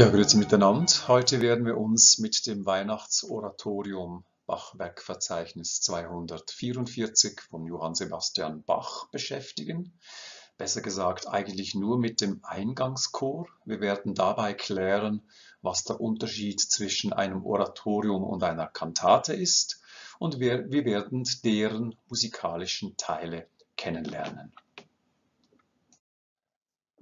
Ja, grüezi miteinander. Heute werden wir uns mit dem Weihnachtsoratorium Bachwerkverzeichnis 244 von Johann Sebastian Bach beschäftigen. Besser gesagt eigentlich nur mit dem Eingangschor. Wir werden dabei klären, was der Unterschied zwischen einem Oratorium und einer Kantate ist und wir, wir werden deren musikalischen Teile kennenlernen.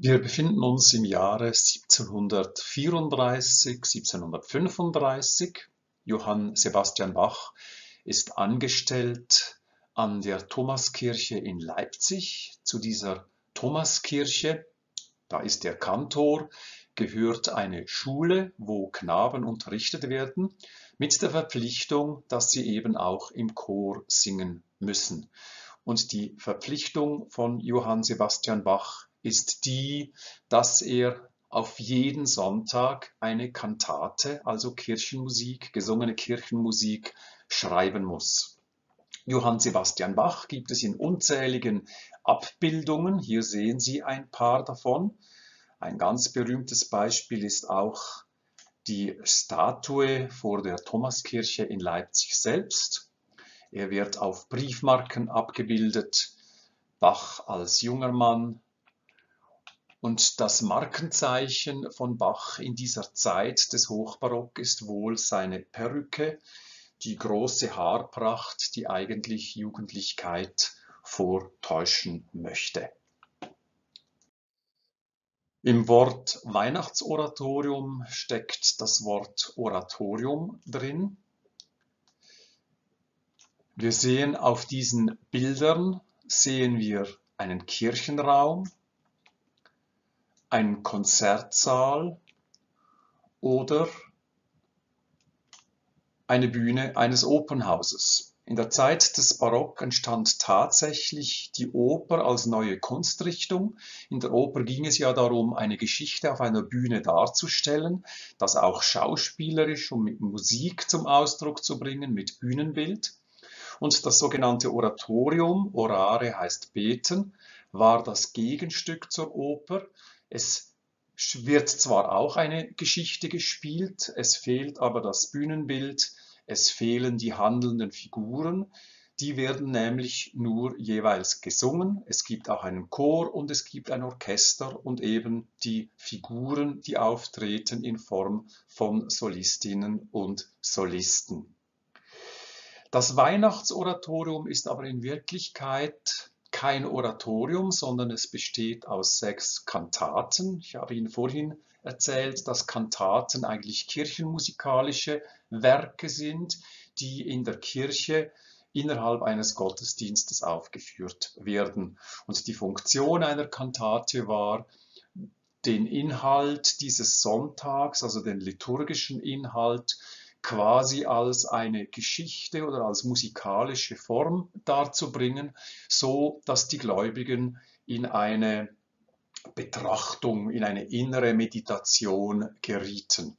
Wir befinden uns im Jahre 1734, 1735. Johann Sebastian Bach ist angestellt an der Thomaskirche in Leipzig. Zu dieser Thomaskirche, da ist der Kantor, gehört eine Schule, wo Knaben unterrichtet werden, mit der Verpflichtung, dass sie eben auch im Chor singen müssen. Und die Verpflichtung von Johann Sebastian Bach ist die, dass er auf jeden Sonntag eine Kantate, also Kirchenmusik, gesungene Kirchenmusik, schreiben muss. Johann Sebastian Bach gibt es in unzähligen Abbildungen. Hier sehen Sie ein paar davon. Ein ganz berühmtes Beispiel ist auch die Statue vor der Thomaskirche in Leipzig selbst. Er wird auf Briefmarken abgebildet. Bach als junger Mann, und das Markenzeichen von Bach in dieser Zeit des Hochbarock ist wohl seine Perücke, die große Haarpracht, die eigentlich Jugendlichkeit vortäuschen möchte. Im Wort Weihnachtsoratorium steckt das Wort Oratorium drin. Wir sehen auf diesen Bildern, sehen wir einen Kirchenraum, ein Konzertsaal oder eine Bühne eines Opernhauses. In der Zeit des Barock entstand tatsächlich die Oper als neue Kunstrichtung. In der Oper ging es ja darum, eine Geschichte auf einer Bühne darzustellen, das auch schauspielerisch und mit Musik zum Ausdruck zu bringen, mit Bühnenbild. Und das sogenannte Oratorium, orare heißt beten, war das Gegenstück zur Oper. Es wird zwar auch eine Geschichte gespielt, es fehlt aber das Bühnenbild, es fehlen die handelnden Figuren, die werden nämlich nur jeweils gesungen. Es gibt auch einen Chor und es gibt ein Orchester und eben die Figuren, die auftreten in Form von Solistinnen und Solisten. Das Weihnachtsoratorium ist aber in Wirklichkeit kein Oratorium, sondern es besteht aus sechs Kantaten. Ich habe Ihnen vorhin erzählt, dass Kantaten eigentlich kirchenmusikalische Werke sind, die in der Kirche innerhalb eines Gottesdienstes aufgeführt werden. Und die Funktion einer Kantate war, den Inhalt dieses Sonntags, also den liturgischen Inhalt, quasi als eine Geschichte oder als musikalische Form darzubringen, so dass die Gläubigen in eine Betrachtung, in eine innere Meditation gerieten.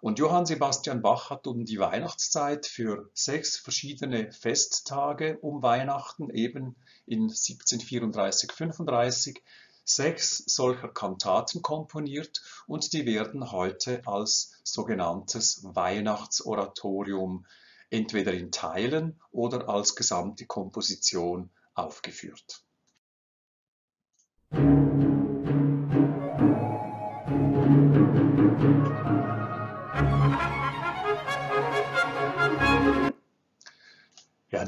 Und Johann Sebastian Bach hat um die Weihnachtszeit für sechs verschiedene Festtage um Weihnachten, eben in 1734, 35, sechs solcher Kantaten komponiert und die werden heute als sogenanntes Weihnachtsoratorium entweder in Teilen oder als gesamte Komposition aufgeführt. Ja,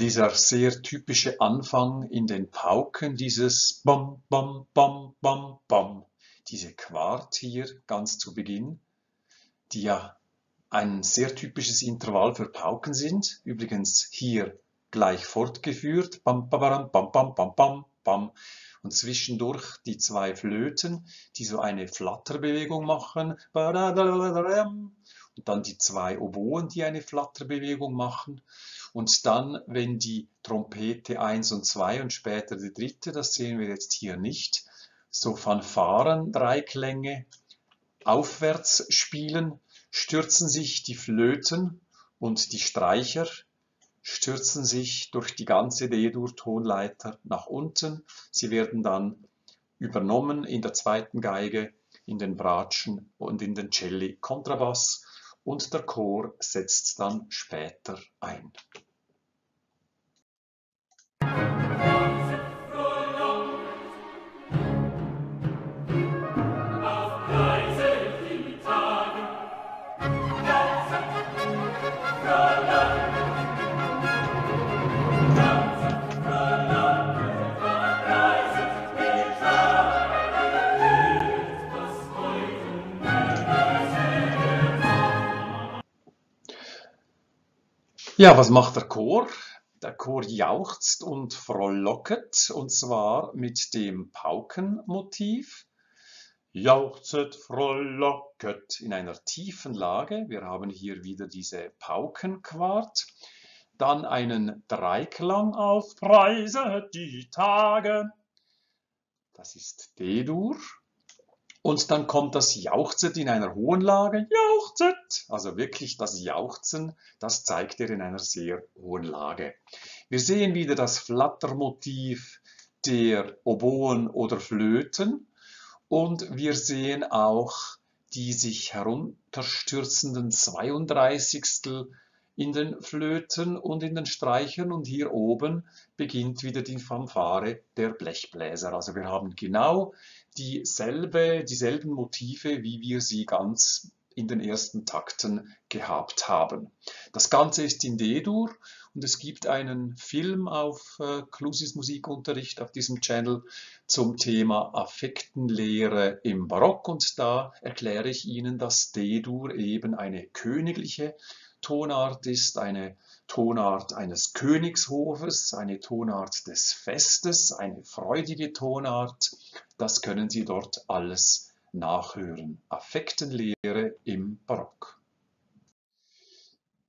dieser sehr typische Anfang in den Pauken, dieses Bom, Bom, Bom, Bom, Bom, diese Quart hier ganz zu Beginn, die ja ein sehr typisches Intervall für Pauken sind, übrigens hier gleich fortgeführt, bam, bam, bam, bam, bam, bam, bam, und zwischendurch die zwei Flöten, die so eine Flatterbewegung machen, und dann die zwei Oboen, die eine Flatterbewegung machen, und dann, wenn die Trompete 1 und 2 und später die dritte, das sehen wir jetzt hier nicht, so Fanfaren, Klänge aufwärts spielen, stürzen sich die Flöten und die Streicher stürzen sich durch die ganze D-Dur-Tonleiter nach unten. Sie werden dann übernommen in der zweiten Geige in den Bratschen und in den Celli Kontrabass und der Chor setzt dann später ein. Ja, was macht der Chor? Der Chor jauchzt und frohlocket, und zwar mit dem Paukenmotiv. Jauchzet, frohlocket in einer tiefen Lage. Wir haben hier wieder diese Paukenquart. Dann einen Dreiklang auf Preise die Tage. Das ist D-Dur. Und dann kommt das Jauchzet in einer hohen Lage. Jauchzet! Also wirklich das Jauchzen, das zeigt er in einer sehr hohen Lage. Wir sehen wieder das Flattermotiv der Oboen oder Flöten und wir sehen auch die sich herunterstürzenden 32 in den Flöten und in den Streichern und hier oben beginnt wieder die Fanfare der Blechbläser. Also wir haben genau dieselbe, dieselben Motive, wie wir sie ganz in den ersten Takten gehabt haben. Das Ganze ist in D-Dur und es gibt einen Film auf äh, Clusis Musikunterricht auf diesem Channel zum Thema Affektenlehre im Barock und da erkläre ich Ihnen, dass D-Dur eben eine königliche Tonart ist, eine Tonart eines Königshofes, eine Tonart des Festes, eine freudige Tonart. Das können Sie dort alles nachhören. Affektenlehre im Barock.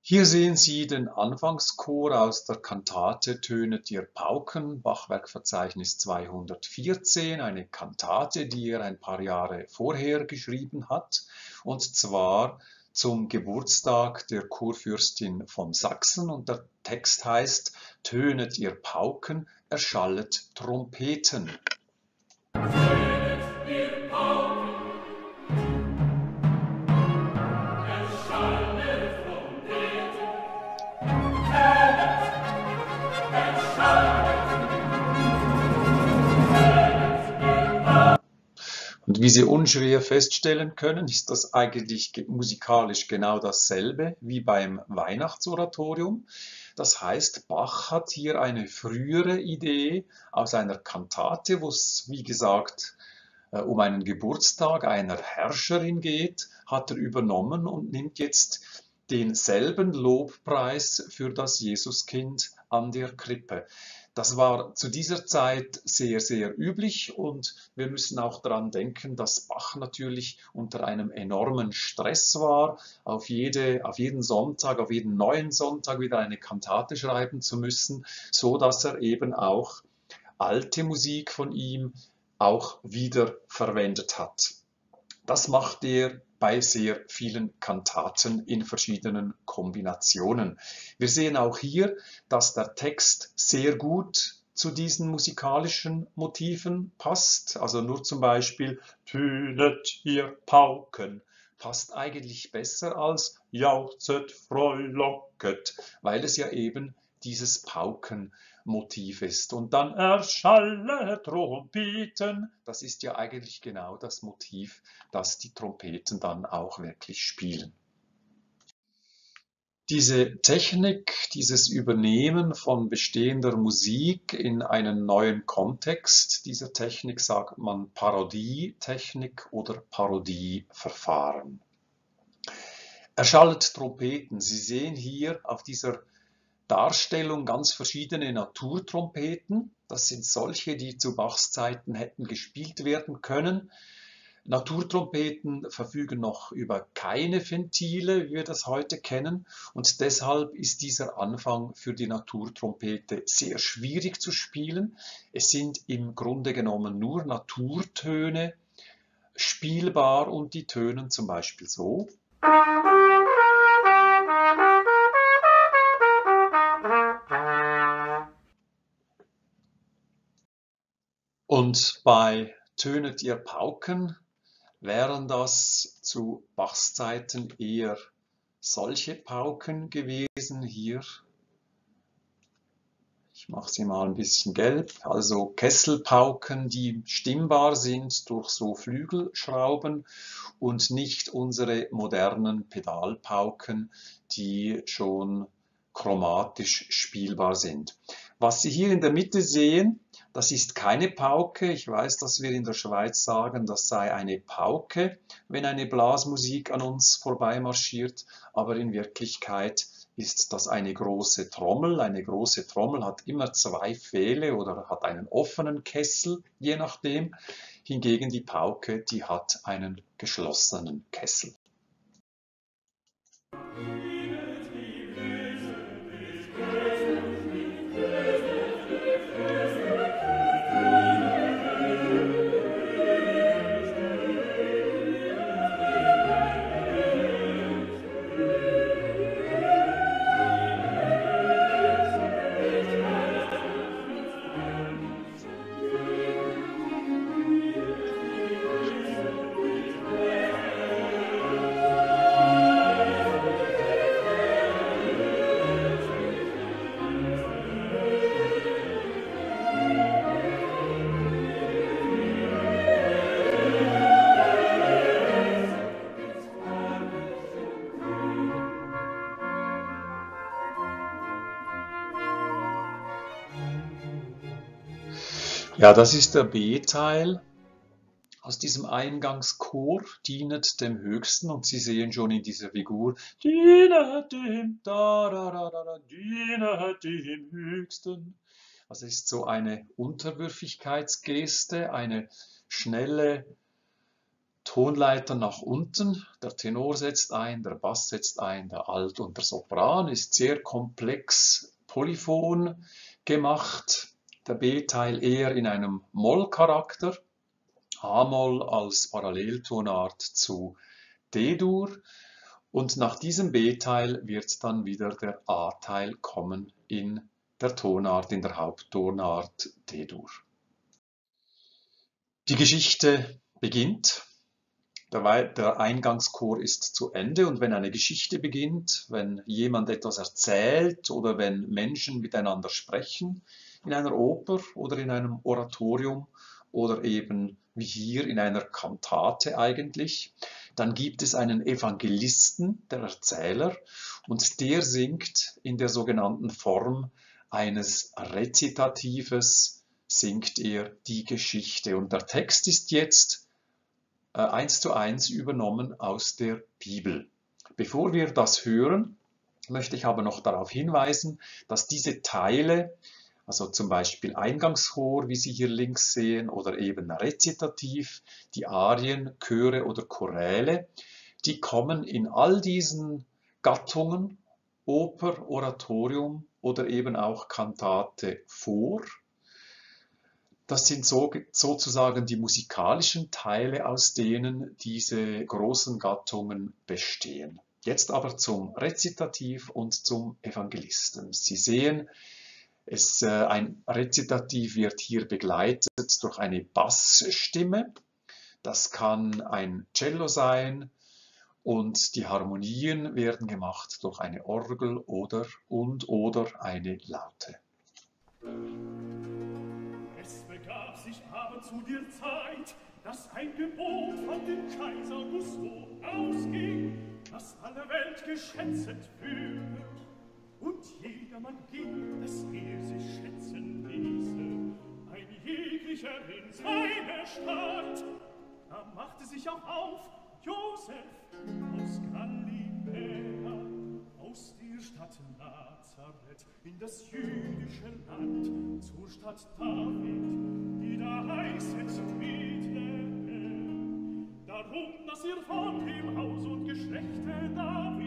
Hier sehen Sie den Anfangschor aus der Kantate Tönet ihr Pauken, Bachwerkverzeichnis 214, eine Kantate, die er ein paar Jahre vorher geschrieben hat, und zwar zum Geburtstag der Kurfürstin von Sachsen und der Text heißt Tönet ihr Pauken, erschallet Trompeten. Und wie Sie unschwer feststellen können, ist das eigentlich musikalisch genau dasselbe wie beim Weihnachtsoratorium. Das heißt, Bach hat hier eine frühere Idee aus einer Kantate, wo es, wie gesagt, äh, um einen Geburtstag einer Herrscherin geht, hat er übernommen und nimmt jetzt denselben Lobpreis für das Jesuskind an der Krippe. Das war zu dieser Zeit sehr, sehr üblich und wir müssen auch daran denken, dass Bach natürlich unter einem enormen Stress war, auf, jede, auf jeden Sonntag, auf jeden neuen Sonntag wieder eine Kantate schreiben zu müssen, so dass er eben auch alte Musik von ihm auch wieder verwendet hat. Das macht er bei sehr vielen Kantaten in verschiedenen Kombinationen. Wir sehen auch hier, dass der Text sehr gut zu diesen musikalischen Motiven passt. Also nur zum Beispiel Tönet ihr Pauken passt eigentlich besser als Jauchzet, frohlocket, weil es ja eben dieses Pauken Motiv ist. Und dann erschalle Trompeten. Das ist ja eigentlich genau das Motiv, das die Trompeten dann auch wirklich spielen. Diese Technik, dieses Übernehmen von bestehender Musik in einen neuen Kontext, dieser Technik sagt man Parodietechnik oder Parodieverfahren. Erschallet Trompeten. Sie sehen hier auf dieser Darstellung ganz verschiedene Naturtrompeten. Das sind solche, die zu Bachs Zeiten hätten gespielt werden können. Naturtrompeten verfügen noch über keine Ventile, wie wir das heute kennen, und deshalb ist dieser Anfang für die Naturtrompete sehr schwierig zu spielen. Es sind im Grunde genommen nur Naturtöne spielbar und die tönen zum Beispiel so. Und bei Tönet ihr Pauken wären das zu Bachs Zeiten eher solche Pauken gewesen hier. Ich mache sie mal ein bisschen gelb, also Kesselpauken, die stimmbar sind durch so Flügelschrauben und nicht unsere modernen Pedalpauken, die schon chromatisch spielbar sind. Was Sie hier in der Mitte sehen, das ist keine Pauke. Ich weiß, dass wir in der Schweiz sagen, das sei eine Pauke, wenn eine Blasmusik an uns vorbeimarschiert, aber in Wirklichkeit ist das eine große Trommel. Eine große Trommel hat immer zwei Pfähle oder hat einen offenen Kessel, je nachdem. Hingegen die Pauke, die hat einen geschlossenen Kessel. Ja, das ist der B-Teil aus diesem Eingangschor, dienet dem Höchsten. Und Sie sehen schon in dieser Figur, dienet dem, da, da, da, da, da, dienet dem Höchsten. Also ist so eine Unterwürfigkeitsgeste, eine schnelle Tonleiter nach unten. Der Tenor setzt ein, der Bass setzt ein, der Alt und der Sopran ist sehr komplex polyphon gemacht der B-Teil eher in einem Moll-Charakter, A-Moll als Paralleltonart zu D-Dur und nach diesem B-Teil wird dann wieder der A-Teil kommen in der Tonart, in der Haupttonart D-Dur. Die Geschichte beginnt. Der Eingangschor ist zu Ende und wenn eine Geschichte beginnt, wenn jemand etwas erzählt oder wenn Menschen miteinander sprechen, in einer Oper oder in einem Oratorium oder eben wie hier in einer Kantate eigentlich. Dann gibt es einen Evangelisten, der Erzähler, und der singt in der sogenannten Form eines Rezitatives, singt er die Geschichte. Und der Text ist jetzt äh, eins zu eins übernommen aus der Bibel. Bevor wir das hören, möchte ich aber noch darauf hinweisen, dass diese Teile also zum Beispiel Eingangschor, wie Sie hier links sehen, oder eben Rezitativ, die Arien, Chöre oder Choräle, die kommen in all diesen Gattungen, Oper, Oratorium oder eben auch Kantate vor. Das sind so, sozusagen die musikalischen Teile, aus denen diese großen Gattungen bestehen. Jetzt aber zum Rezitativ und zum Evangelisten. Sie sehen, es, äh, ein Rezitativ wird hier begleitet durch eine Bassstimme. Das kann ein Cello sein und die Harmonien werden gemacht durch eine Orgel oder und oder eine Laute. Es begab sich aber zu der Zeit, dass ein Gebot von dem Kaiser Augusto ausging, das alle Welt geschätzt wird und jedermann ging, dass er sich schätzen ließe, ein jeglicher in seiner Stadt. Da machte sich auch auf Josef aus Galiläa, aus der Stadt Nazareth in das jüdische Land, zur Stadt David, die da heißet Bethlehem. Darum, dass ihr von dem Haus und Geschlechte David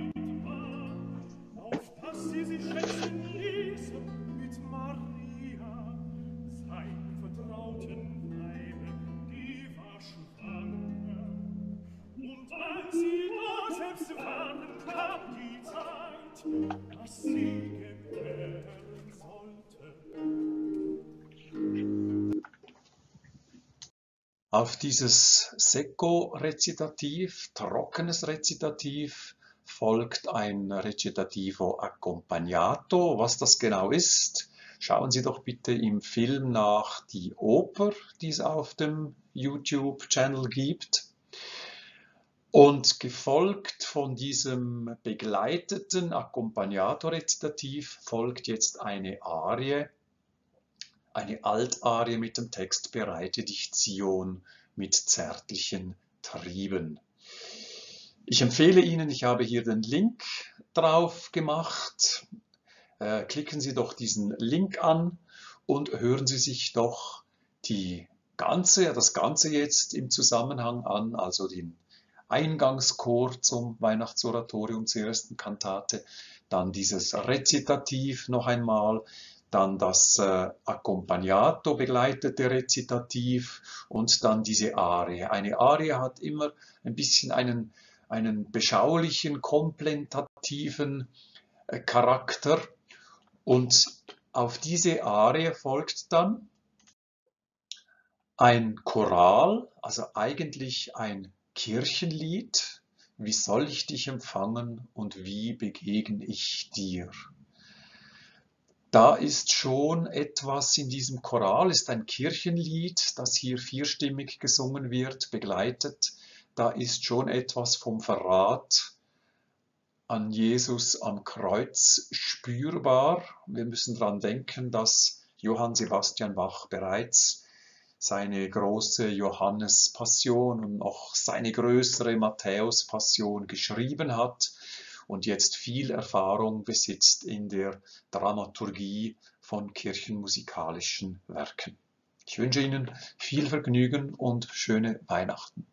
vertrauten die war schwanger. Und als sie da selbst waren, kam die Zeit, dass sie gebären sollte. Auf dieses Secco-Rezitativ, trockenes Rezitativ, folgt ein Recitativo accompagnato. Was das genau ist, schauen Sie doch bitte im Film nach die Oper, die es auf dem YouTube-Channel gibt. Und gefolgt von diesem begleiteten Accompagnato-Rezitativ folgt jetzt eine Arie, eine Altarie mit dem Text Bereite dich Zion mit zärtlichen Trieben. Ich empfehle Ihnen, ich habe hier den Link drauf gemacht. Äh, klicken Sie doch diesen Link an und hören Sie sich doch die ganze, das Ganze jetzt im Zusammenhang an, also den Eingangschor zum Weihnachtsoratorium zur ersten Kantate, dann dieses Rezitativ noch einmal, dann das äh, Accompagnato begleitete Rezitativ und dann diese Arie. Eine Arie hat immer ein bisschen einen einen beschaulichen, komplementativen äh, Charakter. Und auf diese Arie folgt dann ein Choral, also eigentlich ein Kirchenlied. Wie soll ich dich empfangen und wie begegne ich dir? Da ist schon etwas in diesem Choral, ist ein Kirchenlied, das hier vierstimmig gesungen wird, begleitet da ist schon etwas vom Verrat an Jesus am Kreuz spürbar. Wir müssen daran denken, dass Johann Sebastian Bach bereits seine große Johannes-Passion und noch seine größere Matthäus-Passion geschrieben hat und jetzt viel Erfahrung besitzt in der Dramaturgie von kirchenmusikalischen Werken. Ich wünsche Ihnen viel Vergnügen und schöne Weihnachten.